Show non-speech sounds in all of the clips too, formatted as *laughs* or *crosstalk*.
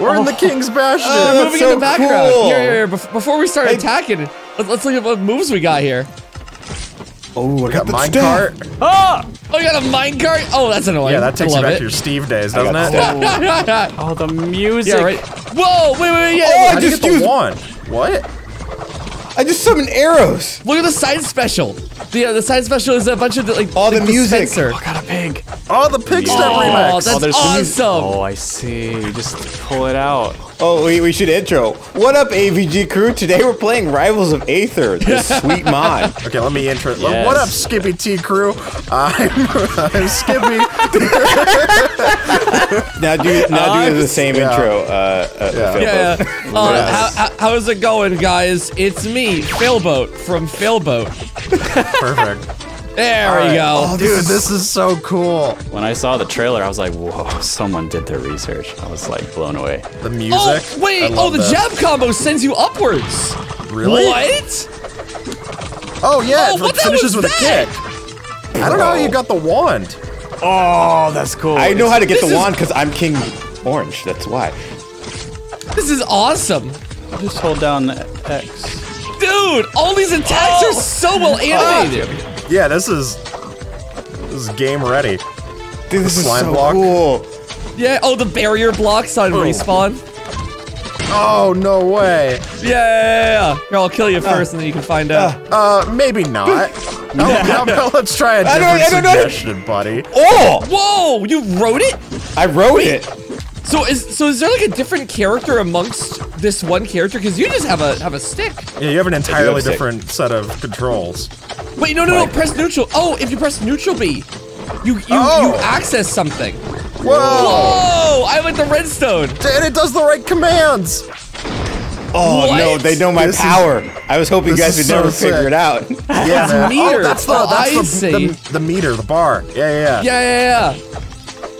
We're in the King's Bastion. Oh, We're moving so in the background. cool. Here, here, here. Before we start Hey. attacking, let- let's look at what moves we got here. Oh, I got got the minecart. staff. Ah! Oh, you got a minecart? Oh, that's annoying. Yeah, that takes I you back it. to your Steve days, doesn't got it? staff. *laughs* Oh, the music. yeah, right. Whoa, wait, wait, wait, yeah. Oh, I How do you just get the used- wand? What? I just summoned arrows. Look at the side special. The uh, the side special is a bunch of the, like All the like music. dispenser. I got a pig. Oh, the pig step Oh, remix. that's there's the music. awesome. Oh, I see. You just pull it out. Oh, we, we should intro. What up, AVG crew? Today we're playing Rivals of Aether, this sweet mod. *laughs* Okay, let me intro. Yes. What up, Skippy T crew? I'm, *laughs* I'm Skippy. *laughs* Now do now do I'm the same yeah. intro. Uh, uh, Yeah. Yeah. yeah. Uh, Yes. how, how, how's it going, guys? It's me, Failboat from Failboat. Perfect. There All we right. go. Oh, dude, this is so cool. When I saw the trailer, I was like, whoa, *laughs* someone did their research. I was like blown away. The music. Oh wait! Oh, the this. jab combo sends you upwards. Really? What? Oh yeah, Oh, it what the finishes with was a that? kick. I don't know how you got the wand. Oh, that's cool. I know how to get This the is- wand because I'm King Orange. That's why. This is awesome, Just hold down X. dude. All these attacks Oh. are so well oh. animated. Yeah, this is this is game ready. Dude, this is slime so block. cool. Yeah. Oh, the barrier blocks on respawn. Oh no way. Yeah. yeah, yeah. Here, I'll kill you first, and then you can find out. Uh, maybe not. *laughs* no, no, no, let's try a I don't- different I don't know. suggestion, buddy. Oh, Whoa! You wrote it? I wrote it. So is so is there like a different character amongst this one character? Because you just have a have a stick. Yeah, you have an entirely sick. different set of controls. Wait, no, no, no. Like- Press neutral. Oh, if you press neutral B, you you Oh. you access something. Whoa! Whoa! I went the redstone. And it does the right commands. Oh What? no, they know my This is- power. I was hoping you guys is would never sick. figure it out. *laughs* Yeah, man. Oh, meter. Oh, that's the Oh, that's I the, the, the meter, the bar. Yeah, yeah, yeah. Yeah, yeah, yeah.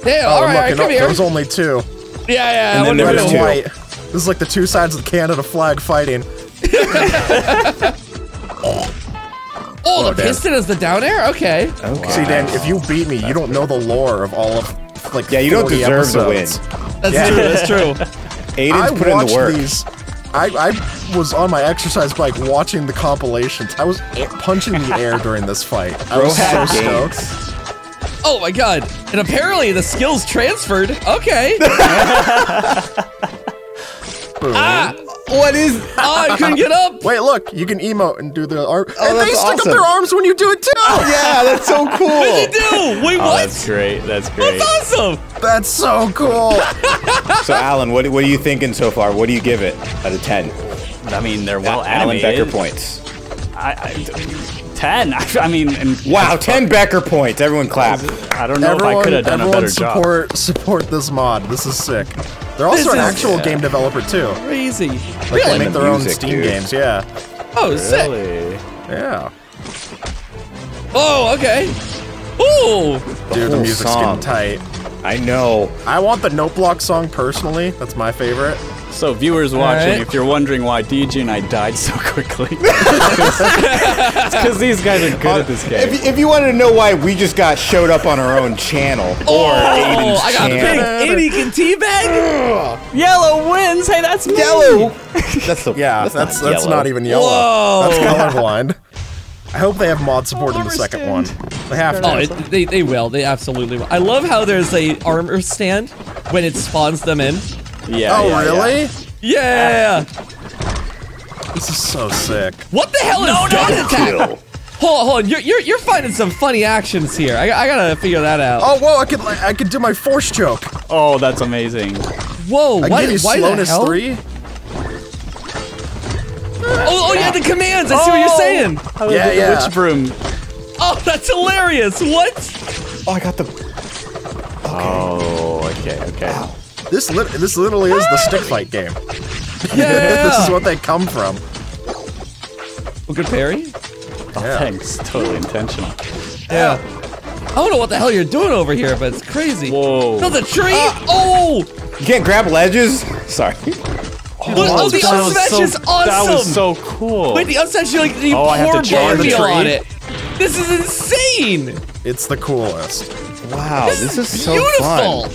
Yeah, Oh, all I'm right, all right, looking come up. here. There was only two. Yeah, yeah. And I then there Red was and two. white. This is like the two sides of the Canada flag fighting. *laughs* Oh, the Oh, damn. piston is the down air. Okay. Okay. See, Dan, if you beat me, you don't know the lore of all of like. Yeah, you don't 40 deserve to win. That's Yeah. true. That's true. *laughs* Aiden's I put in the work. these. I, I was on my exercise bike watching the compilations. I was punching the air during this fight. I Bro was so had stoked. Games. Oh my god. And apparently the skills transferred. Okay. *laughs* Ah! What is? Oh, I couldn't get up. *laughs* Wait, look, you can emote and do the arm. Oh, and they that's stick up their arms when you do it too. *laughs* Yeah, that's so cool. What did you do? Wait, Oh, what? that's great. That's great. That's awesome. That's so cool. So, Alan, what, what are you thinking so far? What do you give it out of 10? I mean, they're well Alan animated. Becker points. I, I, ten. *laughs* I mean, and Wow, 10 Becker points. Everyone clap. I don't know if I everyone, could have done a everyone better job. support support this mod. This is sick. They're also This an is- actual game developer too. Crazy. Like Crazy. they make the their own Steam dude. games. Yeah, Oh, sick. Yeah. Oh, okay. Ooh. Dude, the music's song. getting tight. I know. I want the Note Block song personally. That's my favorite. So, viewers watching, right. if you're wondering why DJ and I died so quickly, *laughs* it's because these guys are good at this uh, game. If, if you wanted to know why we just got showed up on our own channel *laughs* or Oh, Aiden's I got channel. big. Any can teabag? Yellow wins. Hey, that's me. Yellow. *laughs* That's the Yeah, that's that's, not not, even yellow. Whoa. That's colorblind. I hope they have mod support in the second one. They have to. Oh, it, they, they will. They absolutely will. I love how there's a armor stand when it spawns them in. Yeah. oh, yeah, really? yeah. Yeah. This is so sick. What the hell is no, that attack? Hold on, hold on. You're, you're, you're finding some funny actions here. I, I gotta figure that out. Oh, whoa! I could I could do my force choke. Oh, that's amazing. Whoa, I why, give you why the slowness hell? three. Oh, oh, yeah, the commands. I see what you're Oh. saying. How Yeah, the yeah. Witch broom. Oh, that's hilarious. What? Oh, I got the. Oh, okay, okay. This lit this literally is the stick fight game. Yeah. *laughs* this is what they come from. Oh, good parry. Oh, Yeah. thanks. Totally intentional. Yeah. I don't know what the hell you're doing over here, but it's crazy. Whoa. No, the tree. Ah. oh, You can't grab ledges? *laughs* Sorry. oh, oh, the That was unsmash so- is awesome. That was so cool. Wait, the unsmash, you like you Oh, pour to charge bone the meal tree? on it. This is insane. It's the coolest. Wow, this is so Beautiful. fun.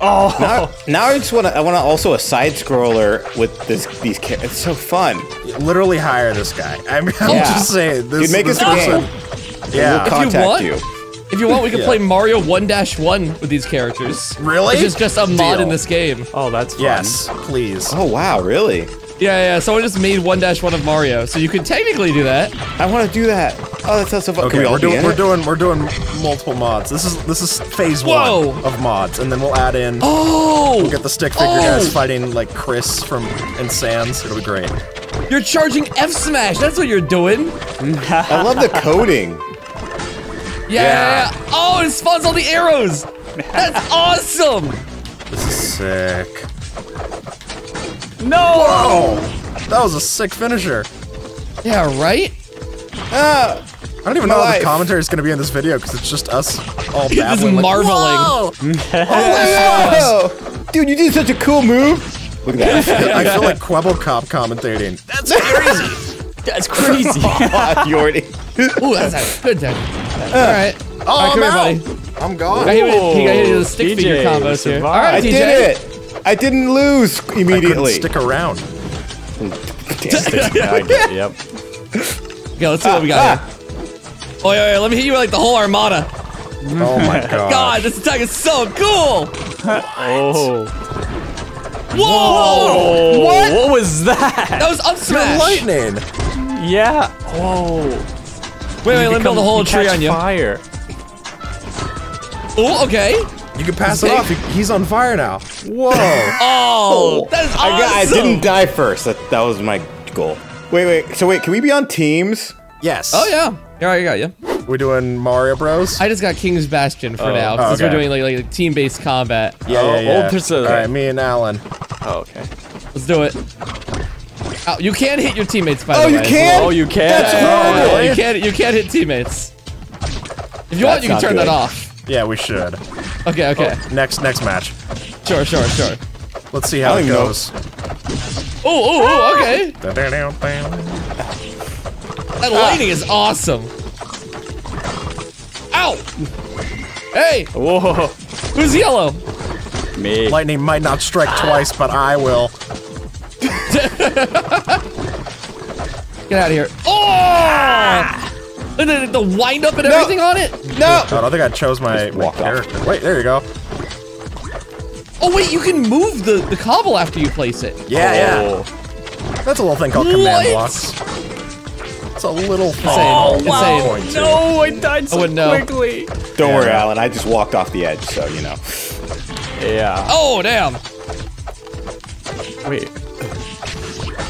Oh, Now, now I just want to. I want to also a side scroller with this. These. cha- It's so fun. Literally hire this guy. I mean, I'm Yeah. just saying. This, Dude, make this us person- game. Yeah. We'll contact want- you. If you want, we can Yeah. play Mario 1-1 with these characters. Really? Which is just a mod Deal. in this game. oh, that's fun. Yes, please. Oh wow, really? Yeah, yeah, someone just made 1-1 of Mario, so you could technically do that. I want to do that. Oh, that sounds so fun. Okay, we all we're be doing we're it? doing we're doing multiple mods. This is this is phase Whoa. one of mods, and then we'll add in. Oh! We'll get the stick figure Oh! guys fighting like Kris from and Sans. It'll be great. You're charging F Smash. That's what you're doing. I love the coding. *laughs* Yeah. Yeah. Oh, it spawns all the arrows. That's *laughs* awesome. This is sick. No! Oh, that was a sick finisher. Yeah, right? Ah, I don't even know what life. the commentary is going to be in this video because it's just us all *laughs* Just babbling. like, marveling. "Whoa!" oh, dude, you did such a cool move. Look at that. *laughs* I feel like Kwebbelkop commentating. That's crazy. *laughs* That's crazy. you already. Ooh, that's a good time. All right. Oh, All right, I'm come out. here, buddy. I'm He gone. got hit with, he got hit with the stick TJ, figure you combos here. survived. All right, I TJ. did it. I didn't lose I immediately. stick around. yeah, I get, yep. Okay, let's see what we got here. Oh, yeah, yeah, let me hit you with like the whole armada. Oh my *laughs* god. God, this attack is so cool. Oh. Whoa! Oh, what? What was that? That was up You're smash. lightning. Yeah. Oh. Wait, wait, let me build a whole tree catch on you. Fire. Oh, okay. You can pass it off. He's on fire now. Whoa. *laughs* Oh, oh, that is awesome. I, got, I didn't die first. That, that was my goal. Wait, wait. So wait, can we be on teams? yes. Oh yeah. Yeah, I got you. We're doing Mario Bros. I just got King's Bastion for Oh. now Oh, since we're doing like, like team-based combat. yeah, Oh, yeah, yeah. old Priscilla. All right, me and Alan. Oh, okay. Let's do it. Oh, you can hit your teammates by Oh, the you way. can? Oh, you can. That's Yeah, horrible. yeah, you can't. You can't hit teammates. If you want, you can not turn that off. Yeah, we should. Okay, okay. Oh, next next match. Sure, sure, sure. Let's see how it don't know. goes. Oh, oh, oh, okay. That ah. lighting is awesome. Ow! Hey, Whoa. who's yellow? Me. Lightning might not strike twice, but I will. *laughs* Get out of here. Oh! Ah. *laughs* And then the wind up and everything on it. No. Oh, I don't think I chose my, my walk off. character. Wait, there you go. Oh wait, you can move the the cobble after you place it. Yeah, yeah. Oh. That's a little thing called command What? blocks. It's a little thing. Insane. Oh, wow. Insane. No, I died oh, so wouldn't know. quickly. Don't Yeah. worry, Alan. I just walked off the edge, so you know. Yeah. Oh damn! Wait,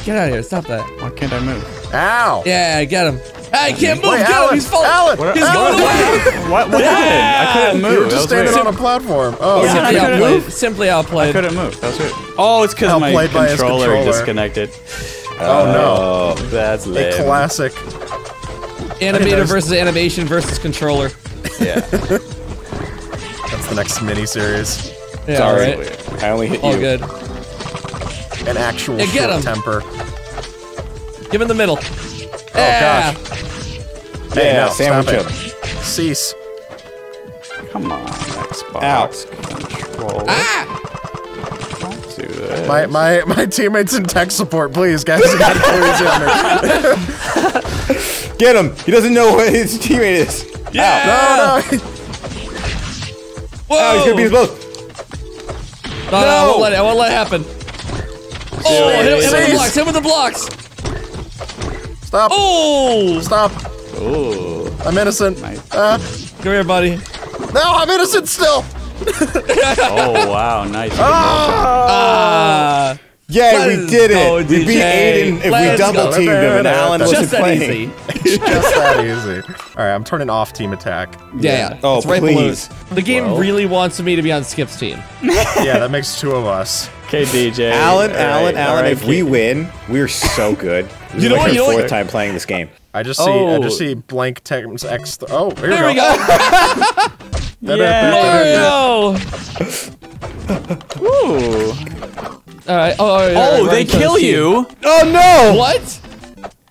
Get out of here! Stop that. why can't I move? Ow. Yeah, get him. Hey, he can't move. Wait, get Alan, him. He's falling. Alan, He's Alan. going away. What, what happened? I couldn't move. You were just was standing weird. on a platform. Oh, Yeah. Simply I couldn't outplayed. move. Simply I couldn't move. That's weird. Oh, it's because my Outplayed by controller, controller. disconnected. oh no. Oh, That's A classic. Animator versus animation versus controller. Yeah. *laughs* That's the next mini series. Yeah, sorry. right. I only hit All you. good. An actual Yeah, get short him. temper. Give him the middle. Oh yeah. gosh. Yeah, Hey, no, sandwich stop him. Cease. Come on, Xbox Ow. controller. Ah! Don't do this. My my my teammates in tech support, please, guys. *laughs* You gotta please hit me. Get him. He doesn't know what his teammate is. Yeah. No, no. Whoa! Oh, he's gonna be his both. no, no, I won't let it. I won't let it happen. Oh, hit him, hit him with the blocks. Hit him with the blocks. Stop. Oh! Stop. Ooh. I'm innocent. Nice. Uh, Come here, buddy. no, I'm innocent still. *laughs* Oh, wow. Nice. Ah! Yeah, we Let's did go, it. we beat Aiden if we Let's double teamed him and Alan Just wasn't Just playing. easy. *laughs* Just that easy. All right, I'm turning off team attack. Yeah, yeah. Oh, it's right please. below. The game Well. really wants me to be on Skip's team. *laughs* Yeah, that makes two of us. Okay, DJ. Alan, All Alan, right, Alan. all right, if we win, we're so good. *laughs* This You is know like what, our you fourth what? time playing this game. I just see I Oh. just see blank times X. Th oh, here There we we go. go. *laughs* Yeah. *laughs* Mario! Ooh. All right. Oh, all right, all right, Oh, right, they kill you. Oh no! What?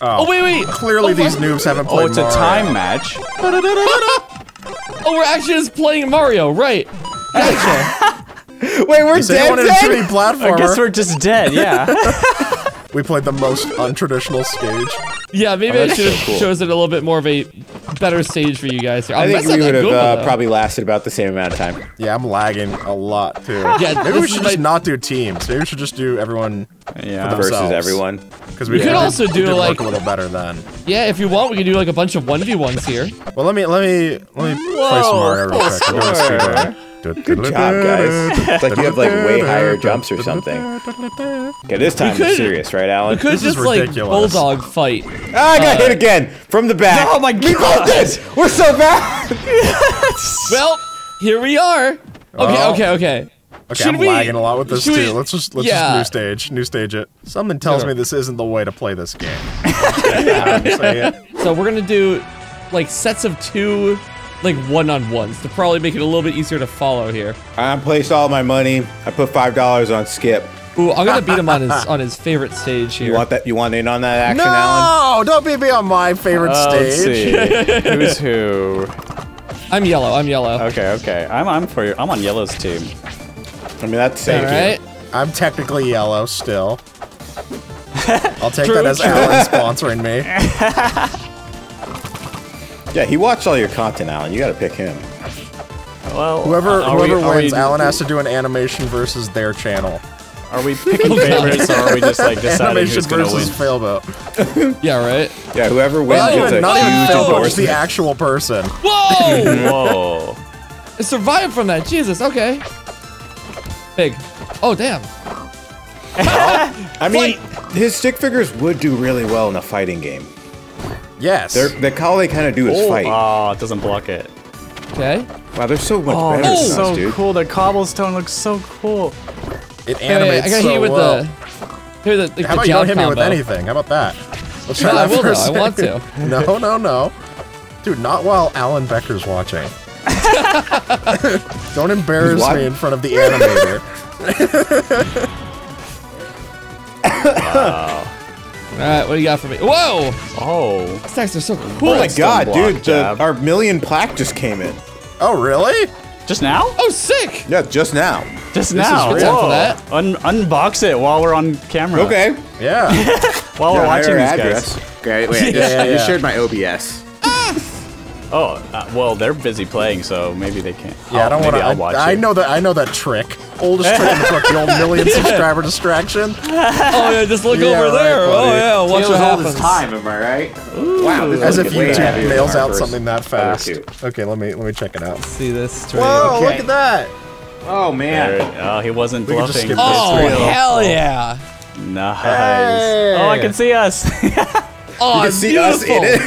Oh, Oh, wait, wait. Clearly, Oh, these noobs haven't played. Oh, played it's a time match. Oh, we're actually just playing Mario, right? Gotcha. *laughs* Wait, we're Say I dead. wanted a 2D dead? platformer. I guess we're just dead. Yeah. *laughs* We played the most untraditional stage. Yeah, maybe I should have so cool. chosen a little bit more of a better stage for you guys here. I Oh, think we would have uh, probably lasted about the same amount of time. Yeah, I'm lagging a lot too. Yeah, maybe we should just my- not do teams. Maybe we should just do everyone yeah. For Versus everyone. because we We could also do, like- a little better then. Yeah, if you want, we can do like a bunch of 1v1s here. Well, let me let me let me play some Mario real quick. We're gonna speed run. Good job, guys. It's like you have like way higher jumps or something. Okay, this time could- it's serious, right, Alan? We could This is just like ridiculous. bulldog fight. Ah, I got Uh, hit again from the back. Oh my god! We both god. did. We're so bad. Well, here we are. Okay, Oh. okay, okay. Okay, Should I'm we- lagging a lot with this too. we- let's just let's yeah. just new stage, new stage it. Something tells Yeah. me this isn't the way to play this game. *laughs* I'm saying it. So we're gonna do like sets of two, like one-on-ones to probably make it a little bit easier to follow here. I placed all my money. I put five dollars on Skip. Ooh, I'm gonna beat him on his *laughs* on his favorite stage here. You want that? You want in on that action, Alan? No, don't beat me on my favorite Uh, let's stage. see. *laughs* Who's who? I'm yellow. I'm yellow. Okay, okay. I'm I'm for you. I'm on yellow's team. I mean, that's All safe. right. I'm technically yellow still. *laughs* I'll take True, that as true. Alan sponsoring me. Yeah, he watched all your content, Alan. You got to pick him. Well, Whoever are we- whoever are wins, we, Alan has to do an animation versus their channel. Are we picking *laughs* favorites or are we just like *laughs* deciding Animation who's gonna versus win? Failboat. Yeah, right. Yeah, whoever wins Not gets even, a not even Failboat, just the actual person. Whoa! Whoa. It survived from that. Jesus. Okay. Big. Oh damn. *laughs* I mean, his stick figures would do really well in a fighting game. Yes. They're, the all they kind of do is Oh, fight. oh, it doesn't block it. Okay. wow, they're so much Oh, better that's than so us, dude. cool. The cobblestone looks so cool. it Hey, wait, animates I gotta so hit with well. the. Here the. the How about you don't jab hit me with anything? How about that? Let's try No, I that will for a though. I want second. *laughs* No, no, no. Dude, not while Alan Becker's watching. *laughs* don't embarrass me in front of the animator. *laughs* All right. What do you got for me? Whoa! Oh. Stacks are so cool. Oh my god, dude! The, our million plaque just came in. Oh, really? Just now? Oh, sick! Yeah, just now. Just is now. real. Time for that. Un- unbox it while we're on camera. Okay. Yeah. *laughs* While we're watching higher these address. guys. Okay, wait. I just, *laughs* Yeah, I just shared my OBS. Oh, uh, well, they're busy playing, so maybe they can't. Yeah, I Oh, don't want to. I'll watch I, I it. know that. I know that trick. Oldest trick in the book. The old million *laughs* subscriber distraction. Oh yeah, just look Yeah, over right, there. oh yeah, watch what happens. Time, am I right? wow, this As if way YouTube heavier than nails our out first something that fast. Okay, let me let me check it out. See this stream. Whoa! Okay. Look at that. Oh man. There- Oh, he wasn't We bluffing. skip this. Oh hell yeah! Nice. Hey. Oh, I can see us. *laughs* Oh, You can see us in it.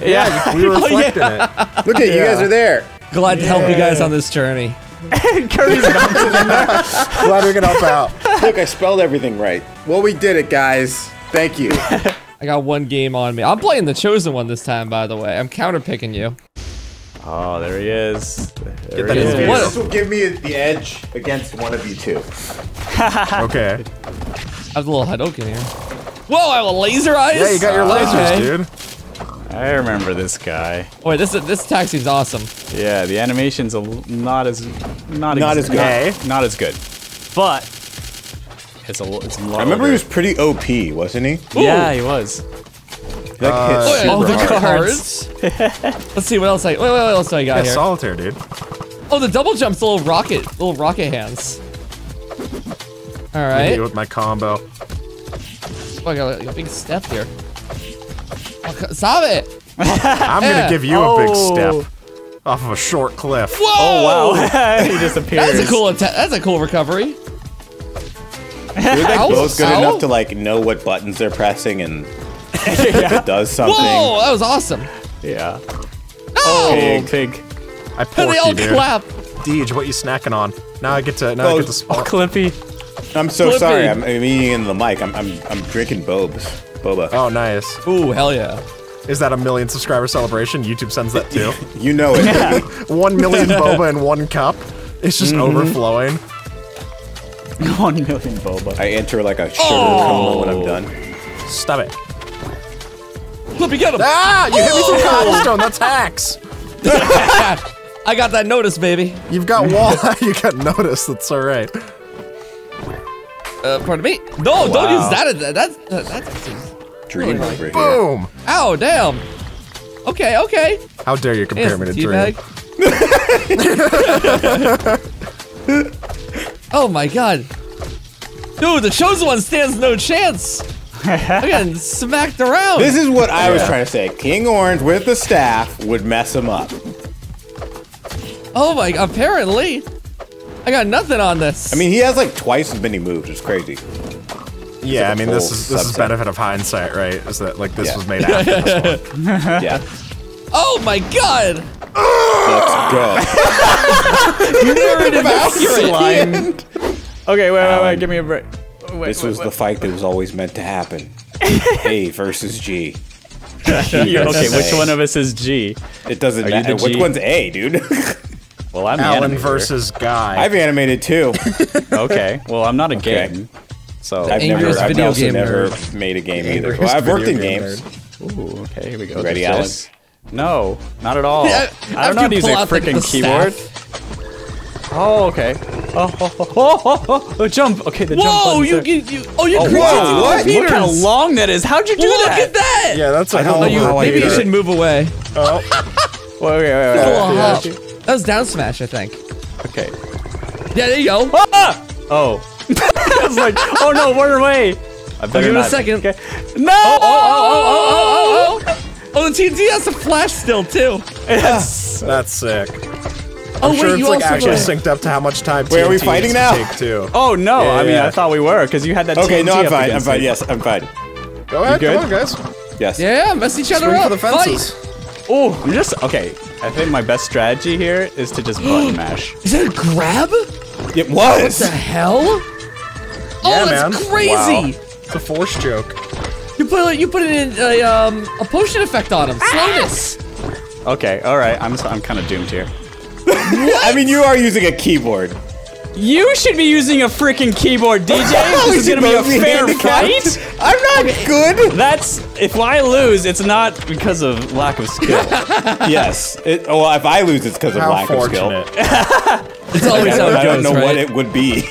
Yeah. We *laughs* Oh, reflect in it. Look at you guys are there. Glad to help you guys on this journey. *laughs* Kirby's *laughs* Glad we can help out. Look, I spelled everything right. Well, we did it, guys. Thank you. I got one game on me. I'm playing the chosen one this time, by the way. I'm counter picking you. Oh, there he is. There that he is. This will give me the edge against one of you two. Okay. I have a little Hadouken here. Whoa, I have a laser eyes? Yeah, you got your lasers, Okay. dude. I remember this guy. Boy, this this attack seems awesome. Yeah, the animation's a l- not as not, Not as good. Not, not as good, but it's a l- it's a lot. I remember he was pretty OP, wasn't he? Yeah, he was. He, like, hit Uh, Oh, yeah, super the cards. *laughs* Let's see what else I wait, wait, what else do I got Yeah, here? solitaire, dude. Oh, the double jump's little rocket, little rocket hands. All right. I right. with my combo. Oh, I got a, a big step here. Oh, stop it! I'm Yeah. gonna give you a big Oh. step off of a short cliff. Whoa! Oh wow, *laughs* he disappears. That's a cool attack. That's a cool recovery. We're like Ow. both good Ow. enough to like know what buttons they're pressing and *laughs* if it does something. Whoa, that was awesome. Yeah. Oh, Pig, pig. I and porked they all you, dude. clap. Deej, what you snacking on? Now I get to now I Oh, get to Oh, spot. Clippy. I'm so Flippy. sorry. I'm, I'm eating into the mic. I'm, I'm, I'm drinking bobes. Boba. Oh, nice. Ooh, hell yeah. Is that a million subscriber celebration? YouTube sends that too. *laughs* You know it. *laughs* one million *laughs* boba in one cup. It's just Mm-hmm. overflowing. One million boba. I enter like a sugar Oh. coma when I'm done. Stop it. Flippy, get him. Ah! You hit me through cobblestone. That's hacks. I got that notice, baby. You've got wall. you got notice. That's all right. Uh, pardon me. No, don't Wow. use that. That that's that, that's. Dream over here. Boom. Ow, damn. Okay, okay. How dare you compare me to Dream? Teabag. *laughs* oh my god. Dude, the chosen one stands no chance. *laughs* I'm getting smacked around. This is what I was Yeah. trying to say. King Orange with the staff would mess him up. oh my, apparently. I got nothing on this. I mean, he has like twice as many moves. It's crazy. Yeah, like I a mean, this is this is benefit of hindsight, right? Is that like this Yeah. was made after this *laughs* one? Yeah. oh my god. Let's go. Narrative accurate. Slime. Okay, wait, wait, Alan. wait. Um, give me a break. Wait, This wait, was wait. the fight that was always meant to happen. *laughs* A versus G. *laughs* Okay, which one of us is G? It doesn't Are matter. Which one's A, dude? Well, I'm the Alan animator. versus Guy. I've animated too. Okay, well, I'm not a Okay. game. So. I've never, I've video also game never nerd. made a game either. Well, I've worked in game games. nerd. Ooh, okay, here we go. Ready, There's this. No, not at all. *laughs* Yeah, I don't know how to use a pull out, like, freaking the keyboard. staff. Oh, okay. Oh, oh, oh, oh, oh, oh, oh, jump. Okay, the jump Whoa, you, you, you, oh, you Oh, created whoa, two what? Look how long that is. How'd you do Look that? at that. Yeah, that's a don't hell know of a Maybe did you should move away. *laughs* Oh, Wait, wait, wait, wait, wait. little wait. hop. That was down smash, I think. Okay. Yeah, there you go. Ah! Oh. I was like, oh no, run away. I better give it a not. second. Okay. No! Oh, oh, oh, oh, oh, oh. Oh, oh, oh. oh the TNT has to flash still, too. Yes. that's sick. Oh, I'm wait, sure it's you like also actually got- synced up to how much time. Wait, are we TNT fighting needs to now? Take too. Oh no, Yeah, I mean, yeah. I thought we were, because you had that Okay, TNT no, I'm up fine. I'm against fine. it. Yes, I'm fine. Go ahead, good? come on, guys. Yes. Yeah, mess each other Swing up. for the fences. Fight. Oh, I'm just, okay. I think my best strategy here is to just button *gasps* mash. Is that a grab? It was. The hell? Yeah, oh, that's man. crazy. It's a force choke. You put you put in a um a potion effect on him. Slowness. Okay, alright, I'm, I'm kind of doomed here. *laughs* I mean, you are using a keyboard. You should be using a freaking keyboard, DJ. *laughs* this is gonna be a fair handicapped? fight. I'm not good. That's if I lose, it's not because of lack of skill. *laughs* yes. It, oh, well, if I lose, it's because of How lack of skill. fortunate. It's always how it goes, I don't know right? what it would be.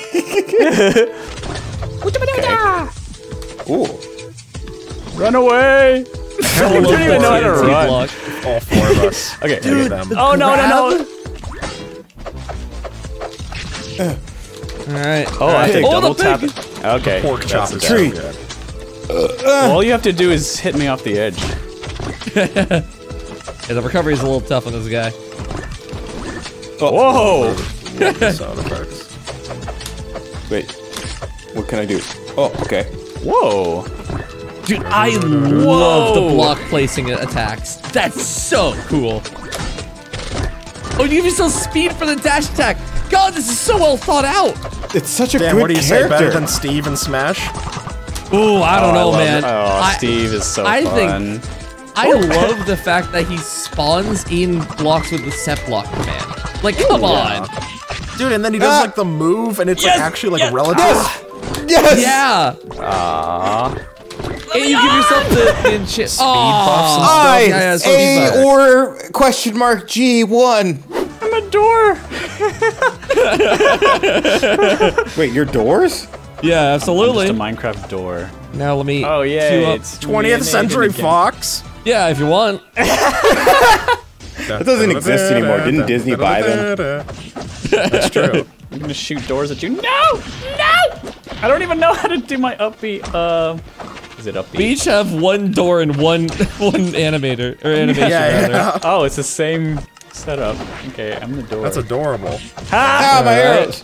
Ooh. Run away! I don't even know how to run. block. All four of us. *laughs* Okay. Dude, them. Oh no no no! All right. Oh, I have to Pig. Oh, double tap pig. it. Okay. Pork chop the is tree. so good. All you have to do is hit me off the edge. *laughs* Yeah, the recovery is a little tough on this guy. Whoa! *laughs* Sound. Wait. What can I do? Oh, okay. Whoa! Dude, I love the block placing attacks. That's so cool. Oh, you give yourself speed for the dash attack. God, this is so well thought out. It's such a Damn, good what do you say? Better than Steve and Smash? Ooh, I don't know, I man. it. Oh, I, Steve is so I think- I love the fact that he spawns in blocks with the set block command. Like, come on. Dude, and then he does Ah. like the move, and it's Yes, like actually like yes, relative. Yes. Yeah. Aww. And you give yourself the, the enchant. *laughs* Speed buffs and I Yeah, yeah, so A he's or question mark G one. I'm a door. *laughs* Wait, your doors? Yeah, absolutely. Just a. Minecraft door. Now let me. Oh yeah, queue up- it's 20th century Fox. Fox. Yeah, if you want. *laughs* That doesn't exist anymore. Didn't Disney buy them? That's true. I'm gonna shoot doors at you. No! No! I don't even know how to do my upbeat. Uh, is it upbeat? We each have one door and one *laughs* one animator or animation. Yeah, yeah. Oh, it's the same setup. Okay, I'm the door. That's adorable. Ah, my Alright. arrows.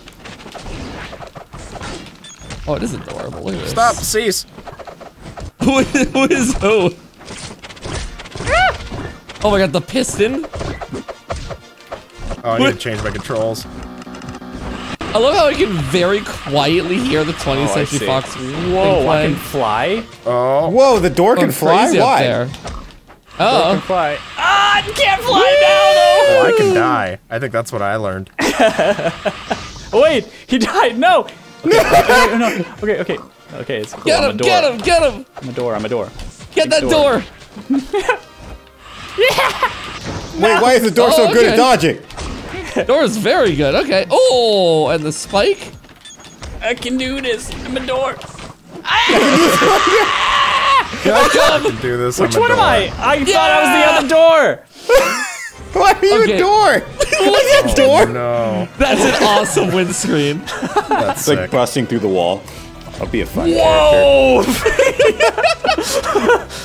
Oh, it is adorable. Look at this. Stop, cease. *laughs* Who is, who is who? Oh my god, the piston. Oh, I need to change my controls. I love how I can very quietly hear the 20th Oh, Century. Fox. Whoa, I can fly. Oh, Whoa, the door can Going fly. crazy up Why? there. Oh, can fly. Ah, I can't fly now oh, I can die. I think that's what I learned. *laughs* Wait, he died. No. *laughs* Okay, okay, no. Okay, okay, okay. It's cool. get I'm a him, door. get him, get him. I'm a door. I'm a door. Get that door. door. *laughs* Wait, why is the door so Oh, good at dodging? Door's very good. Okay. Oh, and the spike. I can do this. I'm a door. Do this. Which I'm a one am door. I? I thought I was the other door. *laughs* Why are you Okay. *laughs* a door? What's a door? No, That's an awesome windscreen. that's It's like sick. busting through the wall. I'll be a fun character. Whoa!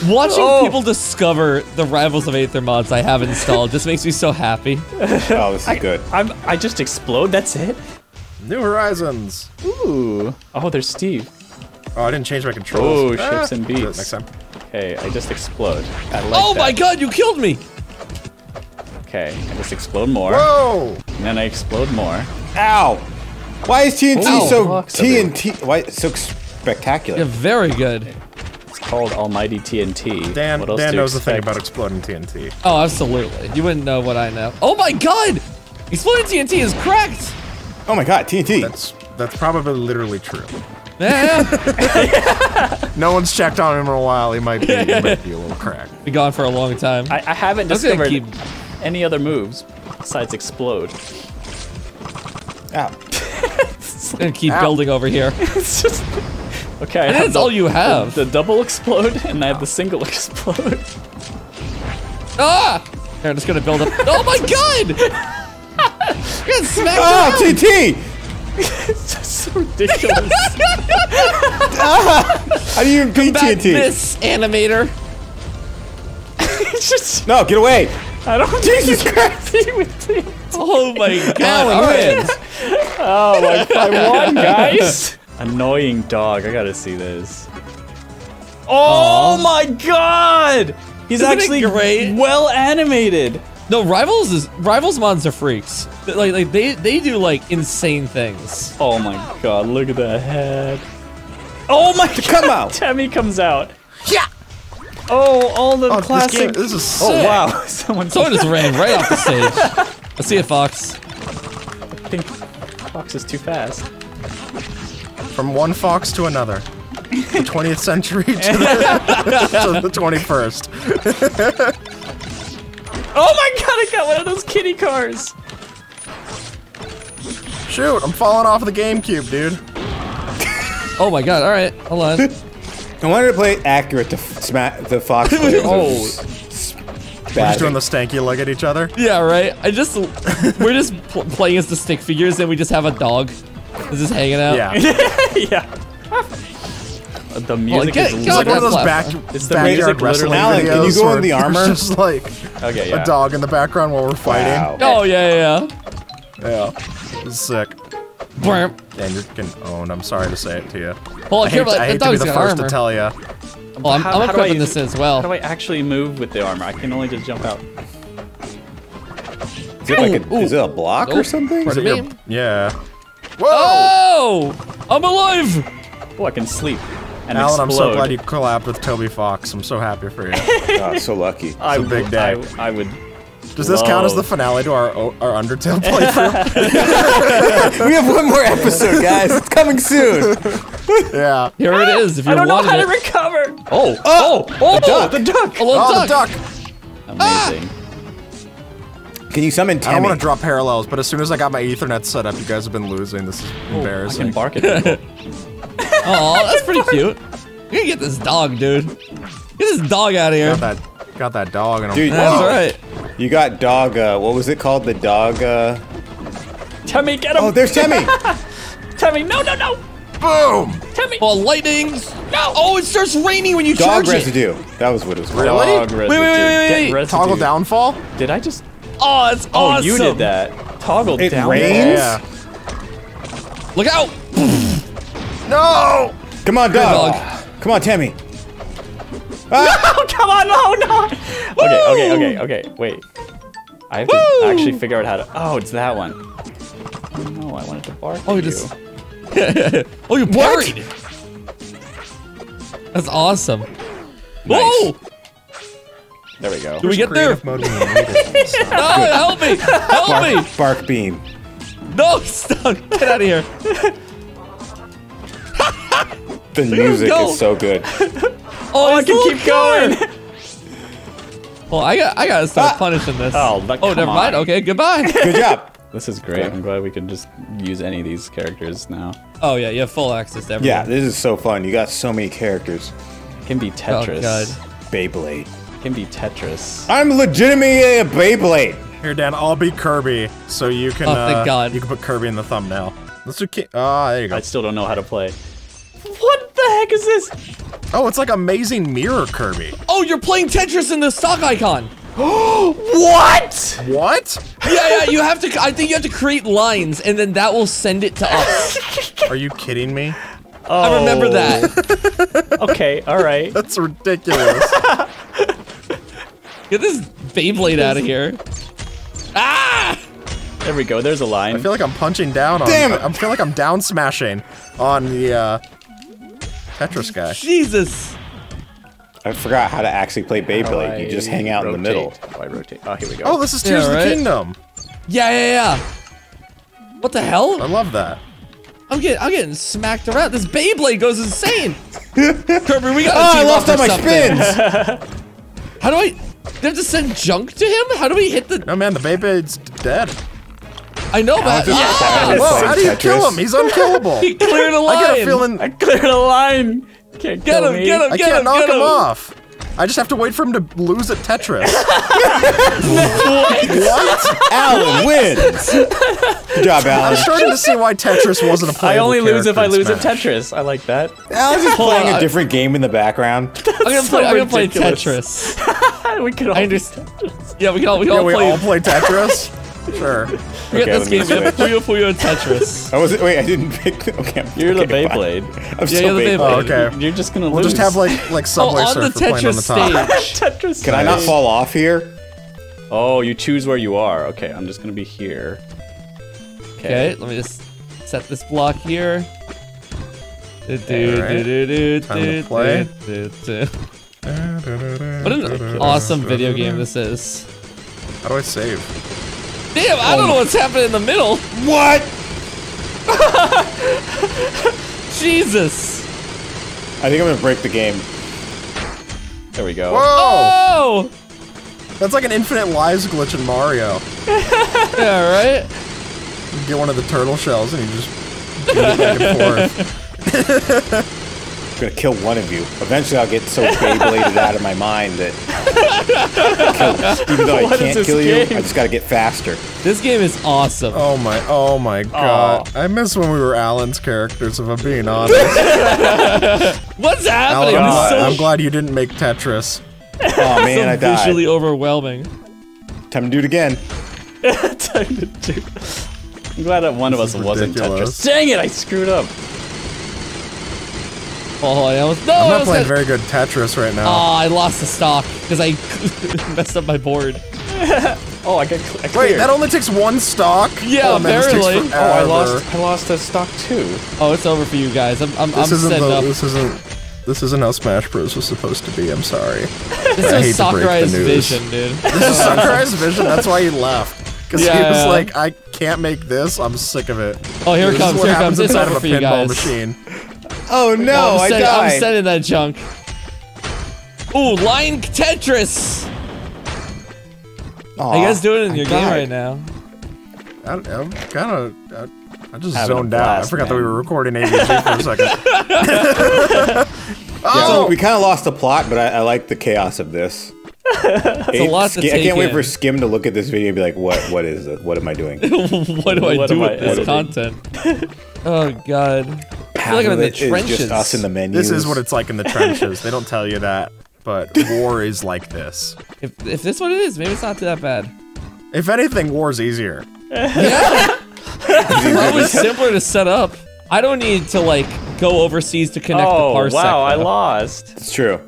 *laughs* Watching Oh. people discover the Rivals of Aether mods I have installed just makes me so happy. Oh, this is good. I'm. I just explode. That's it. New Horizons. Ooh. Oh, there's Steve. Oh, I didn't change my controls. Oh, ships and do beats. Next time. Okay, I just explode. I like oh that. my god, you killed me! Okay, I just explode more. Whoa! And then I explode more. Ow! Why is TNT Ow. Oh, so TNT? Why so spectacular? You're very good. It's called Almighty TNT. Dan, What else Dan do you knows the thing about exploding TNT. Oh, absolutely. You wouldn't know what I know. Oh my god! Exploding TNT is correct! Oh my god, TNT! That's that's probably literally true. Yeah, *laughs* *laughs* No one's checked on him in a while. He might be, he might be a little cracked. be gone for a long time. I, I haven't I was discovered keep- any other moves besides explode. Ow. Gonna keep Ow. building over here. *laughs* it's just okay. And that's the- all you have. The, the double explode, and I have the single *laughs* explode. Ah! Here, I'm just gonna build up. *laughs* Oh my god! You got smacked Ah, around. TNT! it's just so ridiculous. How do you even beat Back TNT? this animator. just No, get away! I don't Jesus Christ with it. Oh my god! Alan All right. wins. Oh my! I won, guys. *laughs* Annoying dog. I gotta see this. Oh my god! He's Isn't actually great? well animated. No, rivals is rivals mods are freaks. They- Like like they they do like insane things. Oh my god! Look at the head. Oh my god! *laughs* Come out. Tammy comes out. Yeah. Oh, all the Oh, this, game, this is oh, sick. oh wow! *laughs* Someone. Someone just ran right off the stage. Let's see it, Fox. I think Fox is too fast. From one fox to another. The *laughs* 20th century to the, *laughs* to the 21st. *laughs* Oh my god! I got one of those kitty cars. Shoot, I'm falling off of the GameCube, dude. Oh my god! All right, hold on. I wanted to play accurate to smack the fox. Oh. We're just doing the stanky leg at each other. Yeah, right. I just we're just pl- playing as the stick figures, and we just have a dog. Is just hanging out. Yeah. *laughs* yeah. The music get- is like one of those back, It's the backyard music wrestling literally- Alan, can you go in the armor? just like Okay, yeah. a dog in the background while we're fighting. Wow. Oh yeah, yeah. Yeah. It's sick. yeah. And you're getting owned. I'm sorry to say it to you. Well, I hate, careful, I that hate to be the first armor. to tell you. Well, I'm, How- I'm do I- equipping this as well. How do I actually move with the armor? I can only just jump out. Is it like a, Ooh, is it a block or Nope. something? Pardon Your- yeah. Whoa! Oh! I'm alive! Oh, I can sleep and Alan, I'm so glad you collabed with Toby Fox. I'm so happy for you. Oh, *laughs* so lucky. I, It's a big w- day. I, I would. Does this count as the finale to our our Undertale playthrough? *laughs* we have one more episode, guys. It's coming soon. *laughs* yeah. Here it is. If you I don't know wanted how to recover. Oh! Oh! Uh, oh! the duck. The duck! A little Oh, the duck. duck! Amazing. Ah. Can you summon I don't want to draw parallels, but as soon as I got my Ethernet set up, you guys have been losing. This is embarrassing. I can bark at people. *laughs* Oh, that's pretty cute. You can get this dog, dude. Get this dog out of here. Got that, got that dog in him. Dude, That's Whoa. right. You got dog. Uh, what was it called? The dog. Uh... Tammy, get him! Oh, there's Tammy. *laughs* Tammy, no, no, no! Boom! Tammy! Oh, lightnings! No! Oh, it starts raining when you dog charge it. residue. That was what it was. called. Really? Dog residue. wait, wait, Get wait. residue. Toggle downfall? Did I just? Oh, it's Oh, awesome. you did that. Toggle It down. rains? Yeah. Look out! No! Come on, dog. dog. Come on, Tammy. Oh, come on, no, no! Okay, okay, okay, okay, wait. I have to Woo! actually figure out how to. Oh, it's that one. No, I wanted to bark. Oh, you you. *laughs* just. oh, you buried. That's awesome. Whoa! There we go. Do we get there? Creative mode when you need it. *laughs* No, help me! Help me! Bark, bark beam. No, *laughs* stop! Get out of here! The music go. is so good. *laughs* Oh, I it's can keep little going. Well, I got, I gotta start punishing this. Oh, but oh, come never mind. Okay, goodbye. *laughs* Good job. This is great. I'm glad we can just use any of these characters now. Oh yeah, you have full access to everything. Yeah, this is so fun. You got so many characters. Can be Tetris. Oh god. Beyblade. Can be Tetris. I'm legitimately a Beyblade. Here, Dan, I'll be Kirby, so you can. Oh, thank uh, God. You can put Kirby in the thumbnail. Let's do. Ki- Ah, there you go. I still don't know how to play. What the heck is this? Oh, it's like Amazing Mirror Kirby. Oh, you're playing Tetris in the stock icon. *gasps* What? What? Yeah, yeah. You have to. I think you have to create lines, and then that will send it to us. *laughs* Are you kidding me? I remember Oh. that. *laughs* Okay, all right. That's ridiculous. *laughs* Get this Beyblade out of here. Ah! There we go. There's a line. I feel like I'm punching down on. Damn it. I feel like I'm down smashing on the uh, Tetris guy. Jesus. I forgot how to actually play Beyblade. You just hang out in the middle. How oh, I rotate? Oh, here we go. Oh, this is Tears Yeah, of right? the Kingdom. Yeah, yeah, yeah. What the hell? I love that. I'm getting, I'm getting smacked around. This Beyblade goes insane. *laughs* Kirby, we gotta Oh, I lost all my something. spins. How do I? Do I have to send junk to him? How do we hit the? No man, the Beyblade's dead. I know, but just- ah, Whoa, Whoa, how do you Tetris. kill him? He's unkillable. he cleared a line. *laughs* I get a feeling I cleared a line. Can't Get kill him, me. get him, I get can't him, knock him him. off. I just have to wait for him to lose at Tetris. *laughs* what? Alan wins. Good job, Alan. I'm starting to see why Tetris wasn't a I playable I only lose if I lose at Tetris. I like that. Alan's just playing on. a different game in the background. *laughs* I'm gonna so play. I'm gonna play. Tetris. we could all I understand. Yeah, we can all we can Yeah, all we play. all play Tetris. Sure. Forget Okay, this let me game. We have. Puyo Puyo and Tetris. I was wait. I didn't pick. The, okay, I'm, You're the okay, fine. Beyblade. I'm Yeah, still you're the Beyblade. Beyblade. Oh, okay. You're just gonna We'll lose. just have like like Oh, Subway on the Surfer playing on the Tetris top. stage. *laughs* Tetris. Can I not fall off here? Oh, you choose where you are. Okay, I'm just gonna be here. Okay, let me just set this block here. Do, do, Alright. do, do, do, Time to play. do, do, do. What an awesome video game this is. How do I save? Damn, I don't know what's happening in the middle. What? *laughs* Jesus. I think I'm gonna break the game. There we go. Whoa! Oh! That's like an infinite lives glitch in Mario. *laughs* Yeah, right? You get one of the turtle shells and you just beat it back and forth. *laughs* I'm gonna kill one of you. Eventually, I'll get so Beybladed out of my mind that kill, even though I *laughs* can't this kill you. I just gotta get faster. This game is awesome. Oh my, oh my god. I miss when we were Alan's characters, if I'm being honest. *laughs* What's Alan, happening? I'm, glad, so I'm glad you didn't make Tetris. Oh *laughs* man, I died. visually overwhelming. Time to do it again. Time to do. I'm glad that one of us wasn't. Tetris. Dang it! I screwed up. Oh, I almost. No, I'm I not almost playing got- very good Tetris right now. Oh, I lost the stock because I *laughs* messed up my board. *laughs* Oh, I got. Cl- I Wait, that only takes one stock? Yeah, oh, man, this takes apparently. Oh, I lost. I lost a stock too. Oh, it's over for you guys. I'm, I'm, I'm This isn't setting the, up. this isn't this isn't how Smash Bros was supposed to be. I'm sorry. This I is to break Sakurai's vision, dude. *laughs* This is Sakurai's vision. That's why he left. Because Yeah, he was yeah. like, I can't make this. I'm sick of it. Oh, here it comes. what Here it happens comes. It's inside over of for a you pinball guys. machine. Oh no, I'm, I send- I'm sending that junk. Ooh, Line Tetris. Aw, How you guys doing in I your game died. right now? I, I'm kind of. I, I just Having a zoned out. I blast, forgot that we were recording AVG for a *laughs* second. Yeah, oh, we kind of lost the plot, but I, I like the chaos of this. *laughs* It's a lot to I can't wait for Skim to look at this video and be like, "What? What is it? What am I doing?" *laughs* what do I What do with I this content? oh god. I feel like I'm in the of it is trenches. just us in the menus. this is what it's like in the trenches. They don't tell you that, but *laughs* war is like this. If, if this what it is, maybe it's not that bad. If anything, war's easier. *laughs* Yeah. Probably simpler to set up. I don't need to like go overseas to connect Oh the parsec. wow! I lost. It's true.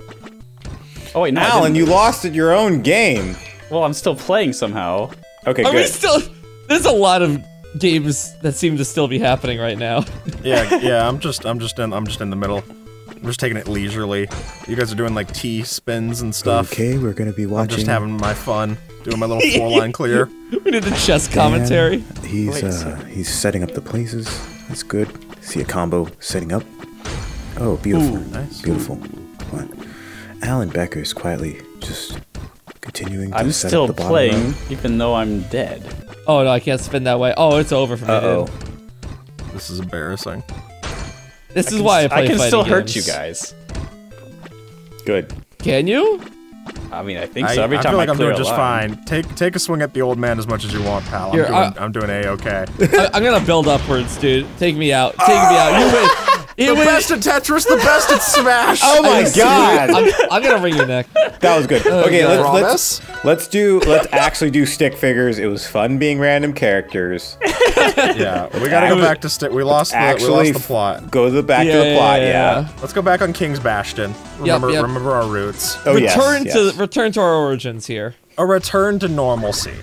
Oh wait, no, Alan, you lost at your own game. Well, I'm still playing somehow. Okay, Are we good. still? There's a lot of games that seem to still be happening right now. *laughs* Yeah, yeah. I'm just, I'm just in, I'm just in the middle. I'm just taking it leisurely. You guys are doing like T spins and stuff. Okay, we're gonna be I'm watching. just having my fun, doing my little four line *laughs* clear. we did the chess commentary. He's Wait, uh, he's setting up the places. That's good. See a combo setting up. Oh, beautiful, nice. beautiful. Come on. Alan Becker is quietly just continuing to I'm set still up the playing, row. even though I'm dead. Oh no, I can't spin that way. Oh, it's over for me. Uh oh. dude. This is embarrassing. This is why I play I can fighting still hurt games. you guys. Good. Can you? I mean, I think so. Every I time feel like I am doing just line. fine. Take take a swing at the old man as much as you want, pal. I'm Here, doing, I- I'm doing a okay. *laughs* I, I'm gonna build upwards, dude. Take me out. Take me out. You *laughs* win. You the win. best at Tetris, the best at Smash. Oh my god! I'm, I'm gonna wring your neck. That was good. Oh, okay, God. let's, Promise? let's let's do let's actually do stick figures. It was fun being random characters. *laughs* Yeah, we gotta go back to stick. We lost the we Actually, lost the plot. go to the back to Yeah, the plot. yeah, Yeah. yeah. Let's go back on King's Bastion. Remember, yep. remember our roots. Oh yes, return yes. to return to our origins here. A return to normalcy.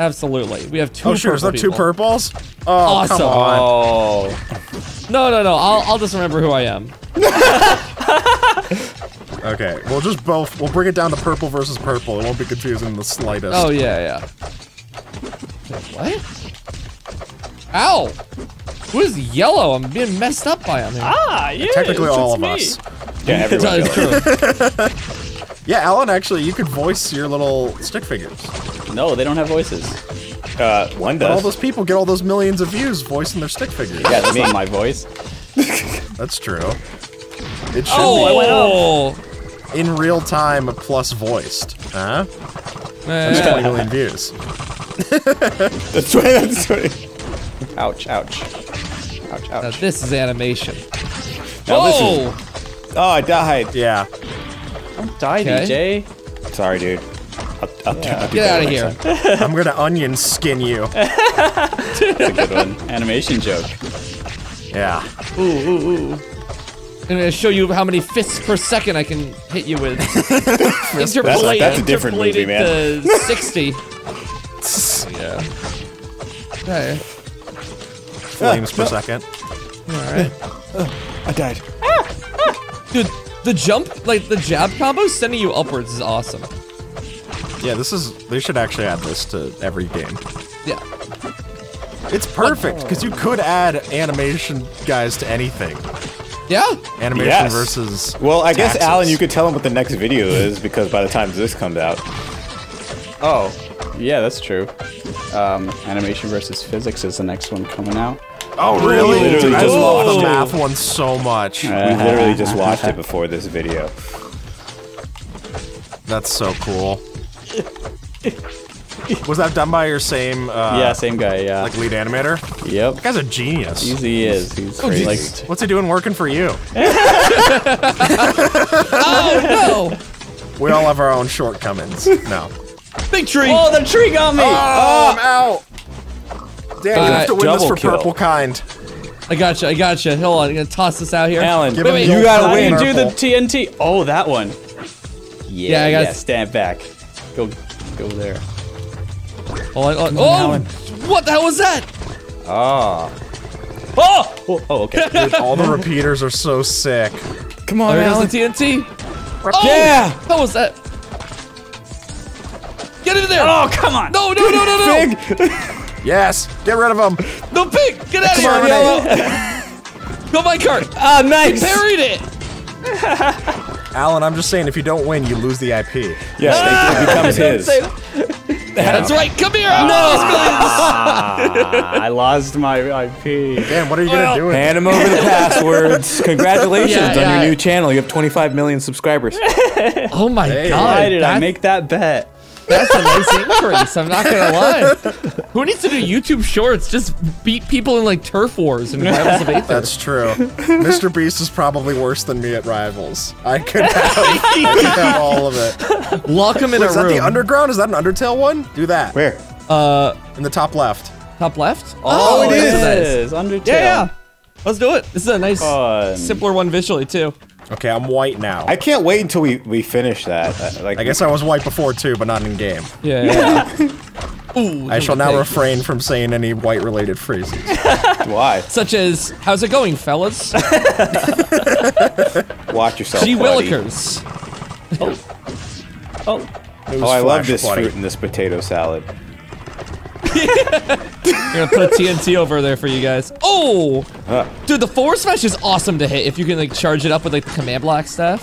Absolutely. We have two. Oh shoot, is purple that two purples? Oh Awesome. come on. Oh, No, no, no. I'll, I'll just remember who I am. *laughs* Okay, we'll just both. We'll bring it down to purple versus purple. It won't be confusing in the slightest. Oh yeah, yeah. What? Ow! Who is yellow? I'm being messed up by him here. ah, yeah. Technically, it's- all it's of me. us. Yeah, *laughs* everyone. It's goes. true. *laughs* Yeah, Alan. Actually, you could voice your little stick figures. No, they don't have voices. Uh, one But all those people get all those millions of views voicing their stick figures. Yeah, That's me. not my voice. *laughs* That's true. It should Oh! be in real time plus voiced. Huh? Eh, 20 million views. *laughs* That's right. That's right. Ouch, ouch. Ouch, now ouch. this is animation. Now this Whoa! Oh, I died. Yeah. Die, Okay. DJ. Sorry, dude. I'll, I'll yeah. do, I'll do Get out of here. Time. *laughs* I'm gonna onion skin you. *laughs* That's a good one. Animation joke. Yeah. Ooh, ooh, ooh. I'm gonna show you how many fists per second I can hit you with. *laughs* Interpolate, that's a different interpolate movie, it to 60. yeah. Okay. Flames per second. Alright. I died. Ah, ah. Dude, the jump, like the jab combo sending you upwards is awesome. Yeah, this is. They should actually add this to every game. Yeah. It's perfect because you could add animation guys to anything. Yeah? Animation Yes. versus. Well, I guess. Alan, you could tell him what the next video is because by the time this comes out, Oh, yeah, that's true. Um, animation versus physics is the next one coming out. Oh really? literally Dude, I just love the watched it. math one so much. we literally just watched it before this video. That's so cool. Was that done by your same? Uh, yeah, same guy. Yeah. Like lead animator. yep. That guy's a genius. He's, he is. He's Oh, crazy. Like, What's he doing working for you? *laughs* Oh no! We all have our own shortcomings. No. no! Big tree! oh, the tree got me. Oh, I'm out. Dan, you have to win this double for kill. purple kind. I gotcha, I gotcha. Hold on, I'm gonna toss this out here. Alan, Wait, wait, you old gotta win. do the. TNT? Oh, that one. Yeah, Yeah, I yeah. Stand back. Go, go there. Hold on, hold on. Oh! Alan. What the hell was that? Ah. Oh! oh! Oh, okay. *laughs* Dude, all the repeaters are so sick. Come Oh, on, there Alan. the TNT. Oh! Yeah. How was that? Get in there! oh, come on. No, no, no, no, no! Big. *laughs* Yes, get rid of them. No pig! Get out of Come on, here! Yellow. *laughs* Go my cart! Ah, nice. He Buried it! *laughs* Alan, I'm just saying, if you don't win, you lose the IP. Yeah, it, it becomes *laughs* his. That's right, come here! No! Ah, I lost my IP. Dan, what are you Well- gonna do with? Hand him over the passwords. Congratulations Yeah, on your new channel. You have 25 million subscribers. Oh my Hey. god! Why did I make that bet? That's a nice increase, I'm not gonna lie. *laughs* Who needs to do YouTube shorts? Just beat people in like turf wars and Rivals of *laughs* Aether. That's true. Mr. Beast is probably worse than me at Rivals. I could *laughs* have, I could have all of it. Lock him in Wait, a is that the underground? Is that an Undertale one? Do that. Where? uh, In the top left. top left? Oh, it it is. is. Undertale. Yeah, yeah. Let's do it. This is a nice, Fun. simpler one visually too. Okay, I'm white now. I I, can't wait until we, we finish that. Uh, Like, guess I was white before too, but not in game. Yeah. yeah. *laughs* Ooh, I shall now refrain from saying any white-related phrases. *laughs* why? Such as, how's it going, fellas? *laughs* Watch yourself. Gee buddy. Willikers. Oh, News Oh, I love this buddy. fruit in this potato salad. I'm gonna put TNT over there for you guys. Oh! Huh. Dude, the forward smash is awesome to hit if you can like charge it up with like the command block stuff.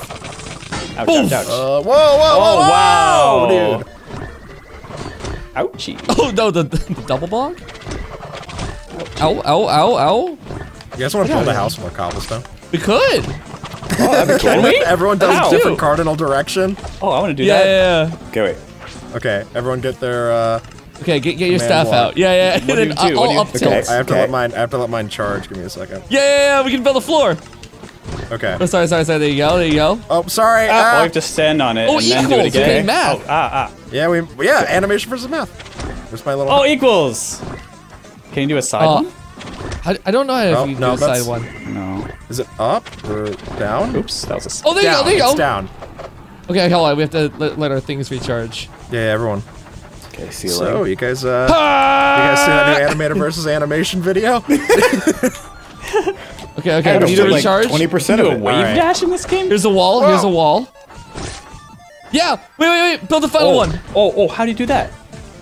ouch, Boom. ouch, ouch. Uh, whoa, whoa, whoa, Oh, whoa, wow. dude. Ouchie. *laughs* Oh no, the, the double bog. Ow, ow, ow, ow. You guys want to build a house with more cobblestone? We could. Can we? Everyone does Ow. a different cardinal direction. Oh, I want to do Yeah, that. yeah, yeah. Okay, wait. Okay, everyone get their. uh Okay, get, get your Man staff block. out. Yeah, yeah. What do and you *laughs* then do? What do I'll you- up Okay. tilt. I have to Okay. let mine. I have to let mine charge. Give me a second. Yeah, yeah, yeah, we can build a floor. Okay. Oh, sorry, sorry, sorry. There you go. There you go. Oh, sorry. Ah, ah. well, I have to stand on it Oh, and then do it equals. again. Okay, math. Oh, ah, ah. Yeah, we. Yeah, animation versus math. Where's my little? Oh, equals. Can you do a side Oh, one? I, I don't know if Oh, you can no, do a side one. No. Is it up or down? Oops, that was a. Oh, there you go. There you it's down. Okay, hold on. We have to let, let our things recharge. Yeah, yeah, everyone. Okay, see you So later. you guys, uh, you guys see that new *laughs* animator versus animation video? *laughs* Okay, okay. I We need to like recharge. 20% do of a it. wave Alright. dash in this game? Here's a wall. Here's a wall. Yeah. Wait, wait, wait. Build the final oh. one. Oh, oh, how do you do that?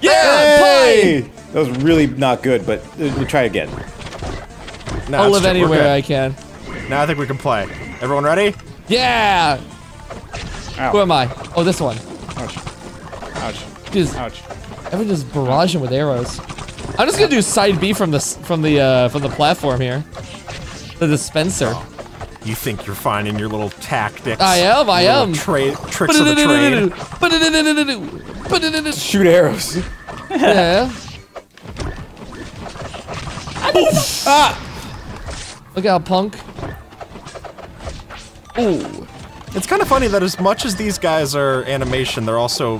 Yeah. Hey! That was really not good, but uh, we'll try again. No, I'll live anywhere. I can. Now I think we can play. Everyone ready? Yeah. Ow. Who am I? Oh, this one. Ouch. Ouch. Just Ouch. Everyone just barraging with arrows. I'm just gonna do side B from the from the uh, from the platform here. The dispenser. You think you're finding your little tactics? I am. I am. Trade tricks of the trade. trade. Shoot arrows. Yeah. ah! Look out, punk. Ooh. It's kind of funny that as much as these guys are animation, they're also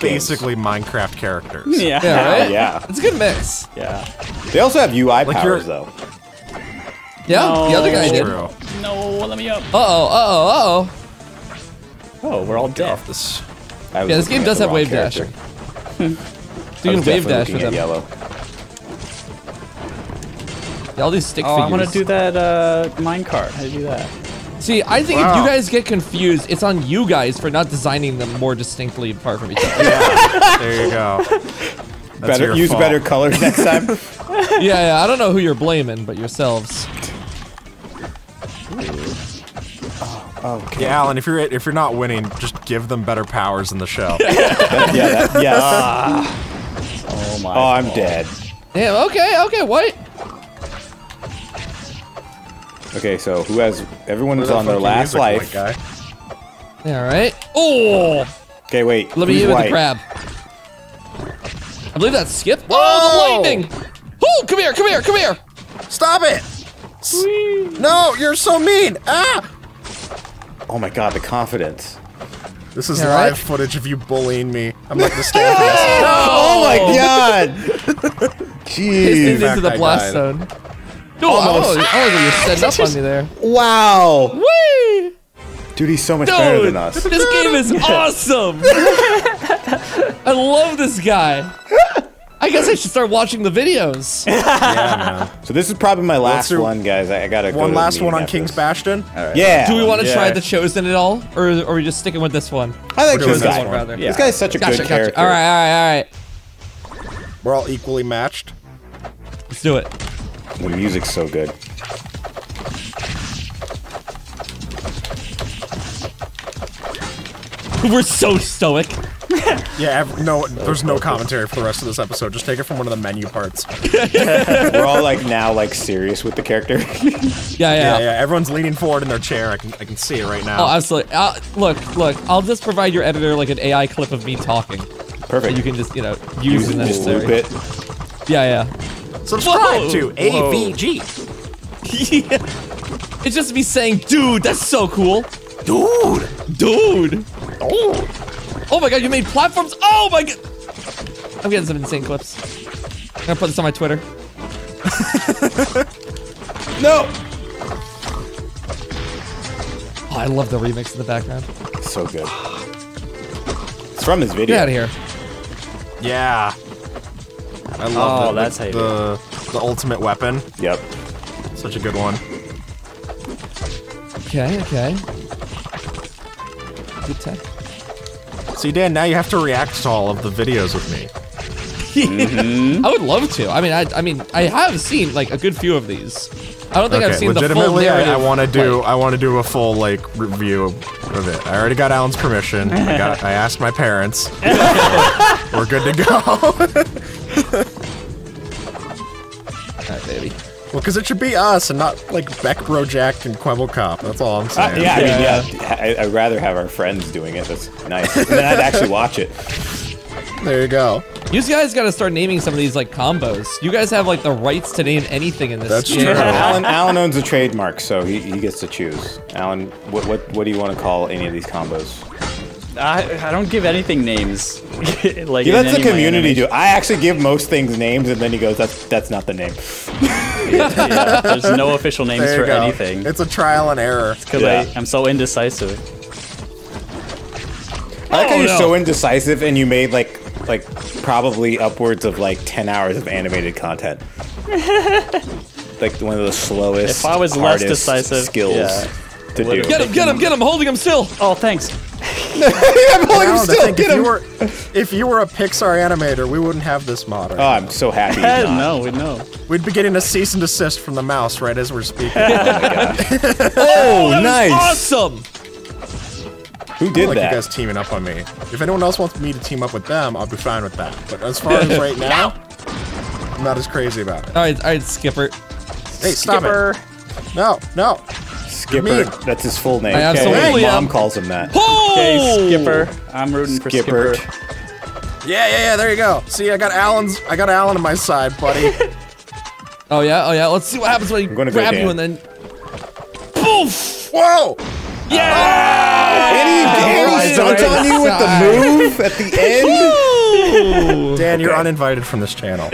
basically Minecraft characters. Yeah. Yeah, right? yeah. It's a good mix. Yeah. They also have UI Like you're- powers, though. Yeah, No. the other guy That's did. True. No, let me up. oh, uh oh, uh Oh, we're all dead. Off this. Yeah, this game does have wave character. *laughs* dashing. I So you was can wave dash looking with at them. yellow. Yeah, all these stick Oh, I figures. want to do that uh, minecart. How do you do that? See, I think if you guys get confused, it's on you guys for not designing them more distinctly apart from each other. yeah, There you go. That's Better use fault. better colors next time. *laughs* yeah, yeah, I don't know who you're blaming, but yourselves. Oh, okay. Yeah, Alan, if you're if you're not winning, just give them better powers in the show. *laughs* That- yeah. That, yes. Ah. Oh my. oh, I'm dead. Damn, okay, okay, what? Okay, so who has? Everyone's Where's on their last life. white guy? All right. Oh, Okay, wait. let me who's hit with the crab. I believe that's Skip. Oh, Whoa! the lightning! Oh, come here, come here, come here! Stop it! S- No, you're so mean! Ah! Oh my god, the confidence. This is Yeah, live right? footage of you bullying me. I'm like the stand for this. Oh my god! *laughs* Pistoned Jeez. into the I blast died. zone. Oh, oh, oh, you're setting up on me there. Wow. Whee! Dude, he's so much better than us. this game is awesome! *laughs* I love this guy. I guess I should start watching the videos. *laughs* Yeah, man. So this is probably my last do one, guys. I, I gotta go One to last one on King's this. Bastion. Yeah. Do we want to yeah. try the Chosen at all? Or, or are we just sticking with this one? I like We're doing this this guy. one, rather. This guy's such a Gotcha, good gotcha. character. All right, all right, all right. We're all equally matched. Let's do it. The music's so good. We're so stoic. *laughs* Yeah, ev- no, there's no commentary for the rest of this episode. Just take it from one of the menu parts. *laughs* We're all like now like serious with the character. *laughs* Yeah, yeah. Yeah, yeah. Everyone's leaning forward in their chair. I can, I can see it right now. Oh, absolutely. Uh, look, look. I'll just provide your editor like an AI clip of me talking. Perfect. You can just, you know, use Use it it, just loop necessary. it. Yeah, Subscribe Whoa, to whoa. AVG. yeah. It's just me saying, dude, that's so cool. Dude. Dude. Oh. Oh my god, you made platforms. Oh my god. I'm getting some insane clips. I'm gonna put this on my Twitter. *laughs* No. Oh, I love the remix in the background. So good. It's from his video. Get out of here. Yeah. I love Oh, the, that's the, how you the, the ultimate weapon. Yep. Such a good one. Okay, okay. Good tech. See, Dan, now you have to react to all of the videos with me. Mm-hmm. *laughs* I would love to. I mean, I, I mean, I have seen like a good few of these. I don't think I've Okay, seen the full legitimately, narrative. I, I want to do like- I want to do a full like review of it. I already got Alan's permission. I got. I asked my parents. *laughs* We're good to go. *laughs* *laughs* Alright, baby. well, because it should be us and not like Beck Bro Jack and Kwebbelkop. That's all I'm Uh, saying. yeah, I mean, yeah. I, I'd rather have our friends doing it. That's nice. And then I'd actually watch it. There you go. You guys gotta start naming some of these like combos. You guys have like the rights to name anything in this That's game. true. Alan, Alan owns a trademark, so he, he gets to choose. Alan, what, what what do you want to call any of these combos? I, I don't give anything names. *laughs* like He in lets the any of my community do. I actually give most things names, and then he goes, "That's that's not the name." *laughs* Yeah, there's no official names for go. anything It's a trial and error. because Yeah. I'm so indecisive. I like how Oh, you're no. so indecisive, and you made like like probably upwards of like ten hours of animated content. *laughs* like one of the slowest. If I was less hardest decisive, skills yeah. To do. Get him, get him, get him, holding him still. Oh, thanks. *laughs* I'm holding him still. think Get if you were if you were a Pixar animator, we wouldn't have this mod. Oh, I'm so happy. *laughs* he's *laughs* no, we know. We'd be getting a cease and desist from the mouse right as we're speaking. Oh, oh, oh, That was nice. Awesome. Who did I like you guys teaming up on me. If anyone else wants me to team up with them, I'll be fine with that. But as far as right now, I'm not as crazy about it. All right, all right, Skipper. Hey, stop Skipper. it! No, no. Skipper. That's his full name. I absolutely His mom am. calls him that. Oh! Okay, Skipper. I'm rooting for Skipper. Skipper. Yeah, yeah, yeah. There you go. See, I got Alan's. I got Alan on my side, buddy. *laughs* Oh yeah, oh yeah. Let's see what happens when I gonna go grab you and then. Poof! Whoa! Yeah! And he, and he Right, stunts right on you with the move at the end. *laughs* Dan, you're uninvited from this channel. *laughs*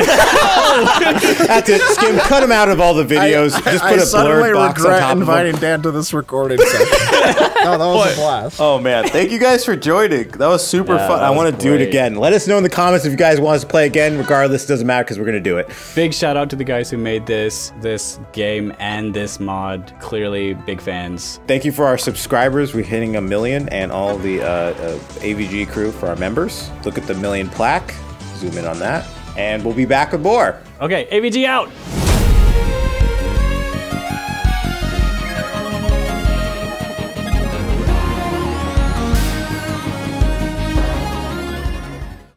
*laughs* That's it. Skim, cut him out of all the videos. Just I put a suddenly blurred box on regret top of inviting. Dan to this recording session. *laughs* no, that was a blast. Oh man, thank you guys for joining. That was super Yeah, fun. that I want to do it again. Let us know in the comments if you guys want us to play again. Regardless, doesn't matter because we're gonna do it. Big shout out to the guys who made this this game and this mod. Clearly, big fans. Thank you for our subscribers. We're hitting a million, and all the uh, uh, AVG crew for our members. Look at the million plaque. Zoom in on that, and we'll be back with more. Okay, AVG out.